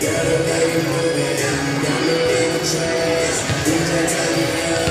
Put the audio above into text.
Gotta make a movie, gotta make a chance. Did I tell?